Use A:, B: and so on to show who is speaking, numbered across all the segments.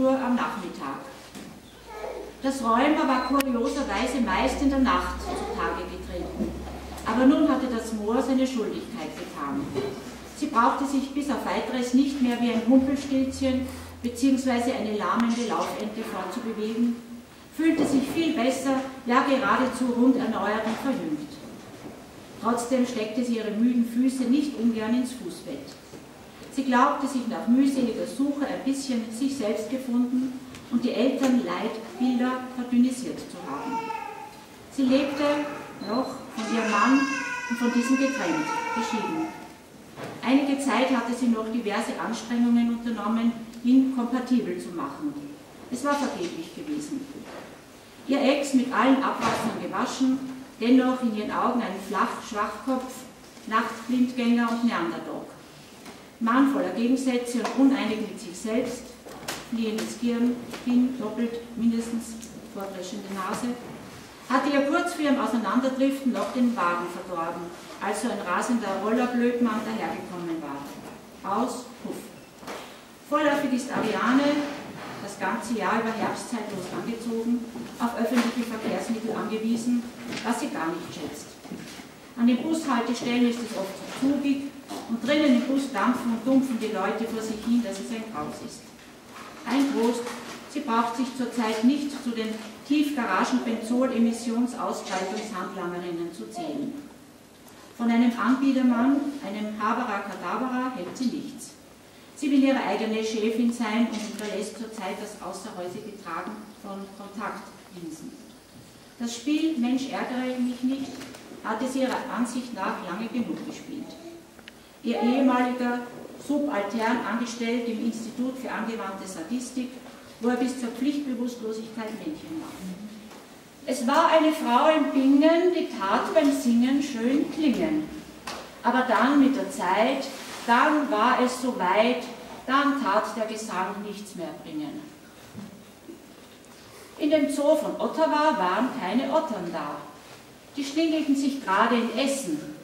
A: nur am Nachmittag. Das Rheuma war kurioserweise meist in der Nacht zutage getreten. Aber nun hatte das Moor seine Schuldigkeit getan. Sie brauchte sich bis auf weiteres nicht mehr wie ein Humpelstilzchen bzw. eine lahmende Laufente fortzubewegen, fühlte sich viel besser, ja geradezu rund erneuert und verjüngt. Trotzdem steckte sie ihre müden Füße nicht ungern ins Fußbett. Sie glaubte sich nach mühseliger Suche ein bisschen sich selbst gefunden und die Elternleitbilder verdünnisiert zu haben. Sie lebte noch von ihrem Mann und von diesem getrennt, geschieden. Einige Zeit hatte sie noch diverse Anstrengungen unternommen, ihn kompatibel zu machen. Es war vergeblich gewesen. Ihr Ex mit allen Abwassern gewaschen, dennoch in ihren Augen ein flach Schwachkopf, Nachtblindgänger und Neanderdog. Mann voller Gegensätze und uneinig mit sich selbst, fliehendes Gehirn, Kinn, doppelt, mindestens vordreschende Nase, hatte ihr kurz vor ihrem Auseinanderdriften noch den Wagen verdorben, als so ein rasender Rollerblödmann dahergekommen war. Aus, puff. Vorläufig ist Ariane das ganze Jahr über herbstzeitlos angezogen, auf öffentliche Verkehrsmittel angewiesen, was sie gar nicht schätzt. An den Bushaltestellen ist es oft zu zugig und drinnen im Bus dampfen und dumpfen die Leute vor sich hin, dass es ein Graus ist. Ein Trost, sie braucht sich zurzeit nicht zu den Tiefgaragen-Benzol-Emissionsausbreitungshandlangerinnen zu zählen. Von einem Anbietermann, einem Habara Kadabara, hält sie nichts. Sie will ihre eigene Chefin sein und unterlässt zurzeit das außerhäusige Tragen von Kontaktlinsen. Das Spiel Mensch ärgere mich nicht hatte sie ihrer Ansicht nach lange genug gespielt. Ihr ehemaliger subaltern angestellt im Institut für angewandte Sadistik, wo er bis zur Pflichtbewusstlosigkeit Männchen war. Es war eine Frau in Bingen, die tat beim Singen schön klingen. Aber dann mit der Zeit, dann war es so weit, dann tat der Gesang nichts mehr bringen. In dem Zoo von Ottawa waren keine Ottern da. Die schlingelten sich gerade in Essen.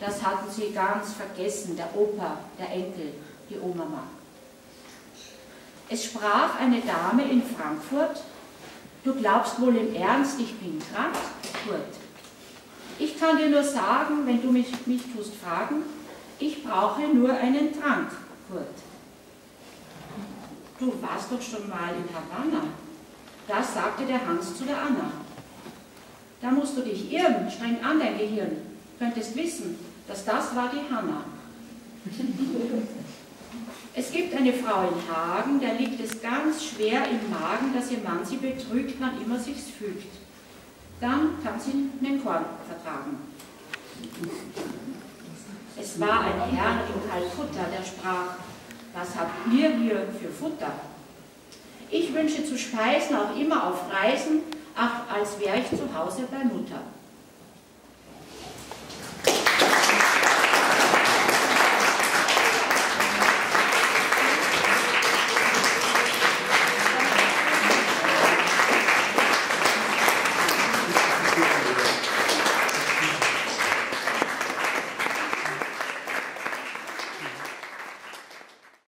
A: Das hatten sie ganz vergessen, der Opa, der Enkel, die Omama. Es sprach eine Dame in Frankfurt, du glaubst wohl im Ernst, ich bin krank, Kurt. Ich kann dir nur sagen, wenn du mich, mich tust fragen, ich brauche nur einen Trank, Kurt. Du warst doch schon mal in Havanna. Das sagte der Hans zu der Anna. Da musst du dich irren, streng an dein Gehirn. Könntest wissen, dass das war die Hanna. Es gibt eine Frau in Hagen, der liegt es ganz schwer im Magen, dass ihr Mann sie betrügt, wann immer sich's fügt. Dann kann sie einen Korn vertragen. Es war ein Herr in Kalkutta, der sprach, was habt ihr hier für Futter? Ich wünsche zu speisen auch immer auf Reisen, ach, als wäre ich zu Hause bei Mutter.